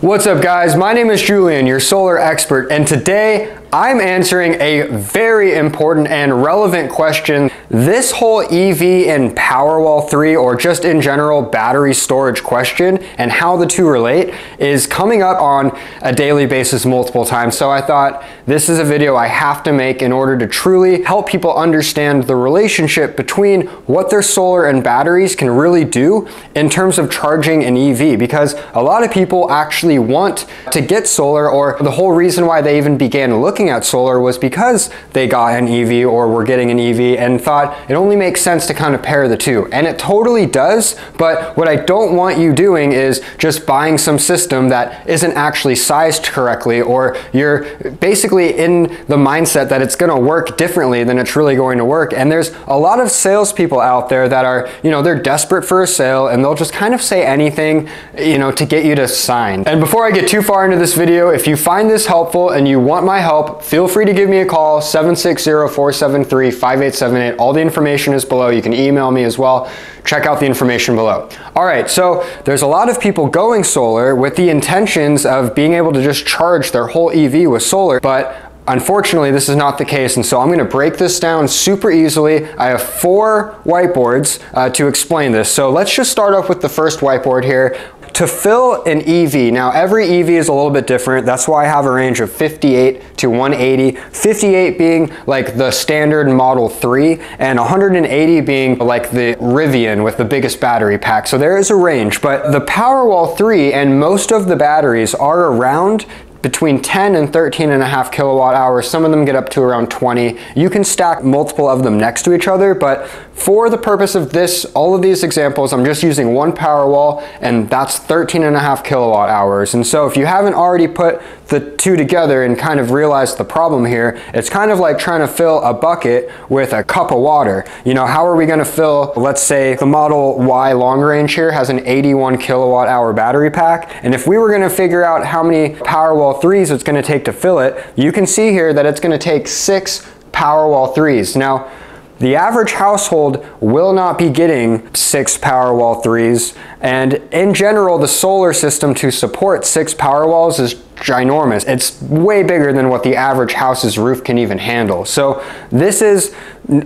What's up guys, my name is Julian, your solar expert, and today I'm answering a very important and relevant question. This whole EV and Powerwall 3 or just in general battery storage question and how the two relate is coming up on a daily basis multiple times. So I thought this is a video I have to make in order to truly help people understand the relationship between what their solar and batteries can really do in terms of charging an EV because a lot of people actually want to get solar or the whole reason why they even began looking looking at solar was because they got an EV or were getting an EV and thought it only makes sense to kind of pair the two. And it totally does, but what I don't want you doing is just buying some system that isn't actually sized correctly or you're basically in the mindset that it's gonna work differently than it's really going to work. And there's a lot of salespeople out there that are, you know, they're desperate for a sale and they'll just kind of say anything, you know, to get you to sign. And before I get too far into this video, if you find this helpful and you want my help, feel free to give me a call, 760-473-5878. All the information is below. You can email me as well. Check out the information below. All right, so there's a lot of people going solar with the intentions of being able to just charge their whole EV with solar, but Unfortunately, this is not the case, and so I'm gonna break this down super easily. I have four whiteboards uh, to explain this. So let's just start off with the first whiteboard here. To fill an EV, now every EV is a little bit different. That's why I have a range of 58 to 180. 58 being like the standard Model 3 and 180 being like the Rivian with the biggest battery pack. So there is a range, but the Powerwall 3 and most of the batteries are around between 10 and 13 and a half kilowatt hours. Some of them get up to around 20. You can stack multiple of them next to each other, but for the purpose of this, all of these examples, I'm just using one Powerwall and that's 13 and a half kilowatt hours. And so if you haven't already put the two together and kind of realized the problem here, it's kind of like trying to fill a bucket with a cup of water. You know, how are we gonna fill, let's say the Model Y long range here has an 81 kilowatt hour battery pack. And if we were gonna figure out how many Powerwall Powerwall 3s it's going to take to fill it, you can see here that it's going to take six Powerwall 3s. Now, the average household will not be getting six Powerwall 3s, and in general, the solar system to support six Powerwalls is ginormous. It's way bigger than what the average house's roof can even handle. So this is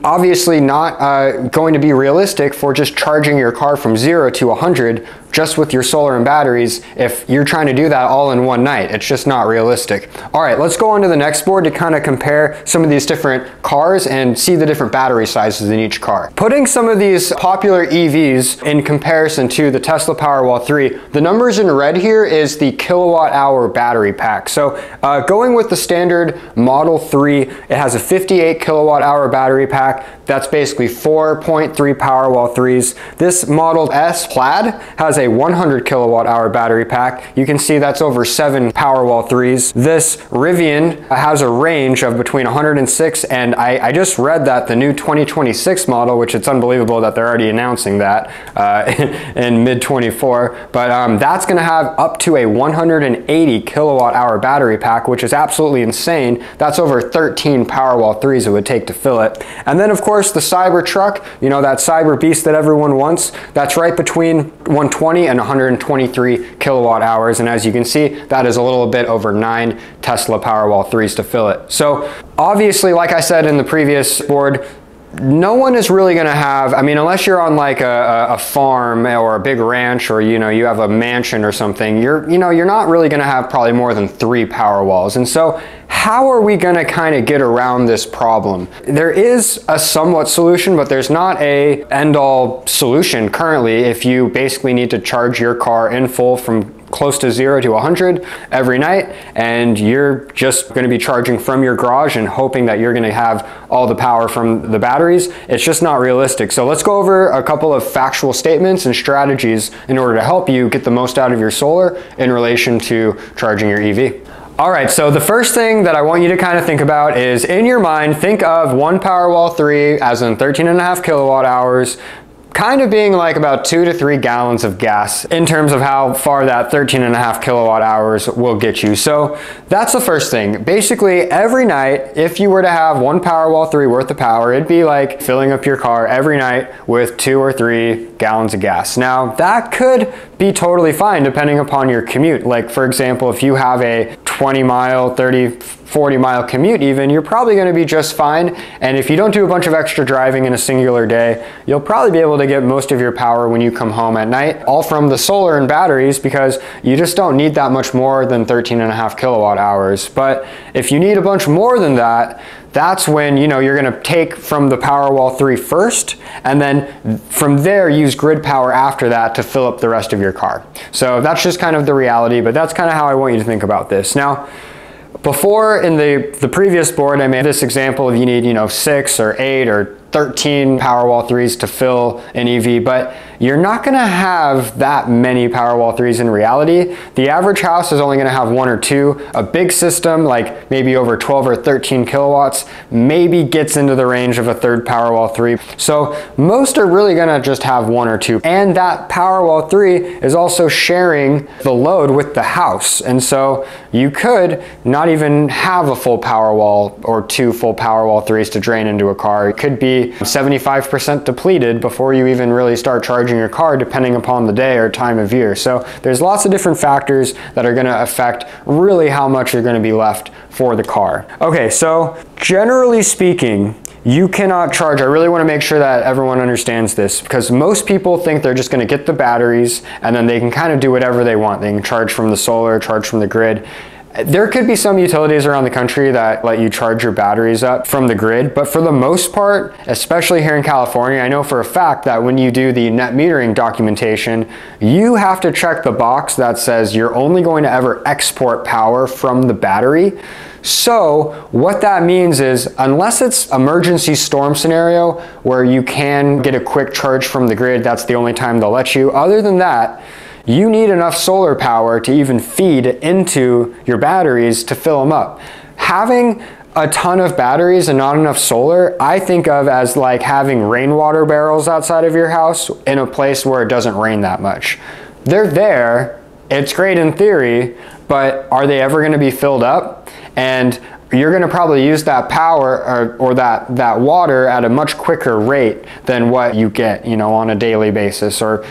obviously not uh, going to be realistic for just charging your car from zero to 100 just with your solar and batteries if you're trying to do that all in one night. It's just not realistic. All right, let's go on to the next board to kind of compare some of these different cars and see the different battery sizes in each car. Putting some of these popular EVs in comparison to the Tesla Powerwall 3, the numbers in red here is the kilowatt hour battery pack. So uh, going with the standard Model 3, it has a 58 kilowatt hour battery pack. That's basically 4.3 Powerwall 3s. This Model S Plaid has a 100 kilowatt hour battery pack. You can see that's over seven Powerwall 3s. This Rivian has a range of between 106 and I, I just read that the new 2026 model, which it's unbelievable that they're already announcing that uh, in mid 24, but um, that's gonna have up to a 180 kilowatt hour battery pack, which is absolutely insane. That's over 13 Powerwall 3s it would take to fill it. And then of course the Cybertruck, you know, that Cyber Beast that everyone wants, that's right between 120 and 123 kilowatt hours. And as you can see, that is a little bit over nine Tesla Powerwall 3s to fill it. So obviously, like I said in the previous board, no one is really going to have, I mean, unless you're on like a, a, farm or a big ranch or, you know, you have a mansion or something, you're, you know, you're not really going to have probably more than three power walls. And so how are we going to kind of get around this problem? There is a somewhat solution, but there's not a end all solution currently if you basically need to charge your car in full from close to zero to 100 every night and you're just going to be charging from your garage and hoping that you're going to have all the power from the batteries. It's just not realistic. So let's go over a couple of factual statements and strategies in order to help you get the most out of your solar in relation to charging your EV all right, so the first thing that I want you to kind of think about is in your mind, think of one Powerwall 3 as in 13 and a half kilowatt hours kind of being like about two to three gallons of gas in terms of how far that 13 and a half kilowatt hours will get you. So that's the first thing. Basically, every night, if you were to have one Powerwall 3 worth of power, it'd be like filling up your car every night with two or three gallons of gas. Now, that could be totally fine depending upon your commute. Like, for example, if you have a 20 mile, 30, 40 mile commute even, you're probably gonna be just fine. And if you don't do a bunch of extra driving in a singular day, you'll probably be able to get most of your power when you come home at night, all from the solar and batteries because you just don't need that much more than 13 and a half kilowatt hours. But if you need a bunch more than that, that's when you know you're going to take from the Powerwall 3 first and then from there use grid power after that to fill up the rest of your car. So that's just kind of the reality, but that's kind of how I want you to think about this. Now, before in the, the previous board, I made this example of you need, you know, six or eight or 13 Powerwall 3s to fill an EV, but you're not gonna have that many Powerwall 3s in reality. The average house is only gonna have one or two. A big system, like maybe over 12 or 13 kilowatts, maybe gets into the range of a third Powerwall 3. So most are really gonna just have one or two. And that Powerwall 3 is also sharing the load with the house. And so you could not even have a full Powerwall or two full Powerwall 3s to drain into a car. It could be 75% depleted before you even really start charging your car depending upon the day or time of year. So there's lots of different factors that are gonna affect really how much you're gonna be left for the car. Okay, so generally speaking, you cannot charge. I really want to make sure that everyone understands this because most people think they're just going to get the batteries and then they can kind of do whatever they want. They can charge from the solar, charge from the grid. There could be some utilities around the country that let you charge your batteries up from the grid, but for the most part, especially here in California, I know for a fact that when you do the net metering documentation, you have to check the box that says you're only going to ever export power from the battery. So what that means is unless it's emergency storm scenario where you can get a quick charge from the grid, that's the only time they'll let you. Other than that, you need enough solar power to even feed into your batteries to fill them up. Having a ton of batteries and not enough solar, I think of as like having rainwater barrels outside of your house in a place where it doesn't rain that much. They're there, it's great in theory, but are they ever gonna be filled up? And you're going to probably use that power or, or, that, that water at a much quicker rate than what you get, you know, on a daily basis or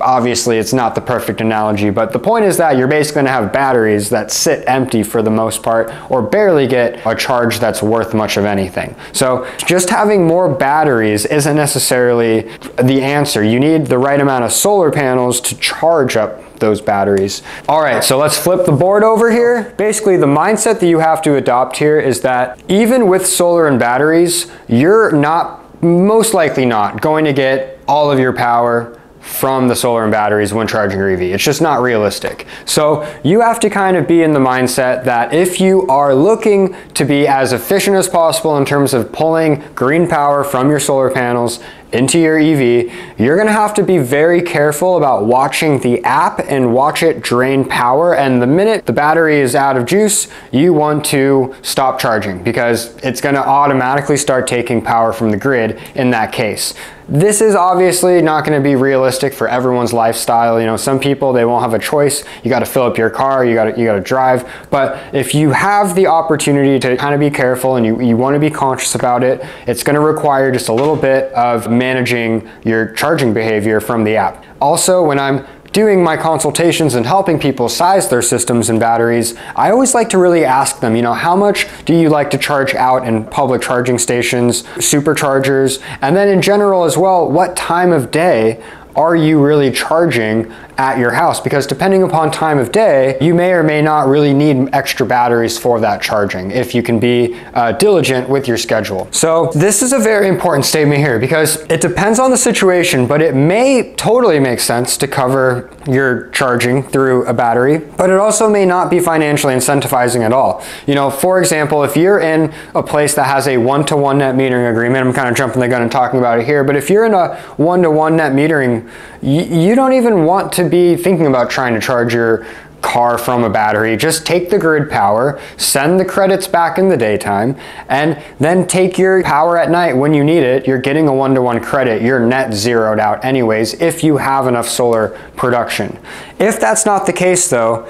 obviously it's not the perfect analogy, but the point is that you're basically going to have batteries that sit empty for the most part or barely get a charge that's worth much of anything. So just having more batteries isn't necessarily the answer. You need the right amount of solar panels to charge up those batteries. All right, so let's flip the board over here. Basically, the mindset that you have to adopt here is that even with solar and batteries, you're not, most likely not, going to get all of your power from the solar and batteries when charging your EV. It's just not realistic. So you have to kind of be in the mindset that if you are looking to be as efficient as possible in terms of pulling green power from your solar panels into your EV, you're gonna have to be very careful about watching the app and watch it drain power. And the minute the battery is out of juice, you want to stop charging because it's gonna automatically start taking power from the grid in that case. This is obviously not to be realistic for everyone's lifestyle. You know, some people they won't have a choice. You got to fill up your car, you got to you got to drive. But if you have the opportunity to kind of be careful and you, you want to be conscious about it, it's to require just a little bit of managing your charging behavior from the app. Also, when I'm doing my consultations and helping people size their systems and batteries, I always like to really ask them, you know, how much do you like to charge out in public charging stations, superchargers, and then in general as well, what time of day are you really charging at your house because depending upon time of day, you may or may not really need extra batteries for that charging if you can be uh, diligent with your schedule. So this is a very important statement here because it depends on the situation, but it may totally make sense to cover your charging through a battery, but it also may not be financially incentivizing at all. You know, for example, if you're in a place that has a one-to-one -one net metering agreement, I'm kind of jumping the gun and talking about it here, but if you're in a one-to-one -one net metering, you don't even want to be thinking about trying to charge your car from a battery, just take the grid power, send the credits back in the daytime, and then take your power at night when you need it. You're getting a one-to-one -one credit. You're net zeroed out anyways if you have enough solar production. If that's not the case though,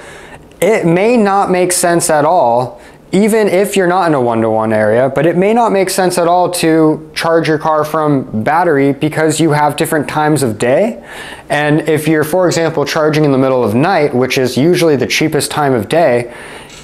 it may not make sense at all even if you're not in a one-to-one -one area, but it may not make sense at all to charge your car from battery because you have different times of day. And if you're, for example, charging in the middle of night, which is usually the cheapest time of day,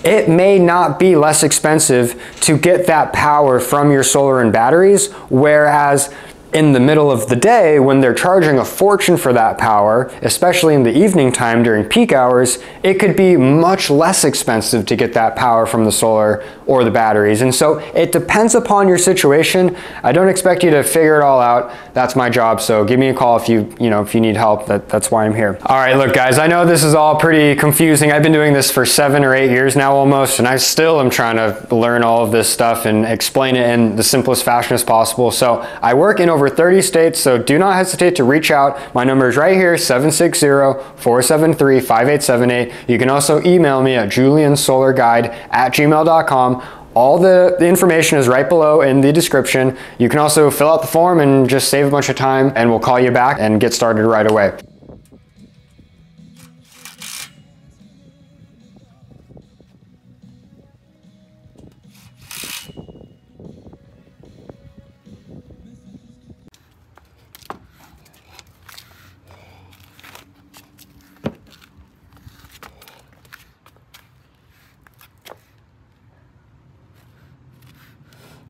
it may not be less expensive to get that power from your solar and batteries, whereas in the middle of the day when they're charging a fortune for that power, especially in the evening time during peak hours, it could be much less expensive to get that power from the solar or the batteries. And so it depends upon your situation. I don't expect you to figure it all out. That's my job. So give me a call if you, you know, if you need help. That, that's why I'm here. All right, look guys, I know this is all pretty confusing. I've been doing this for seven or eight years now almost, and I still am trying to learn all of this stuff and explain it in the simplest fashion as possible. So I work in over over 30 states, so do not hesitate to reach out. My number is right here, 760-473-5878. You can also email me at juliansolarguide at gmail.com. All the, the, information is right below in the description. You can also fill out the form and just save a bunch of time and we'll call you back and get started right away.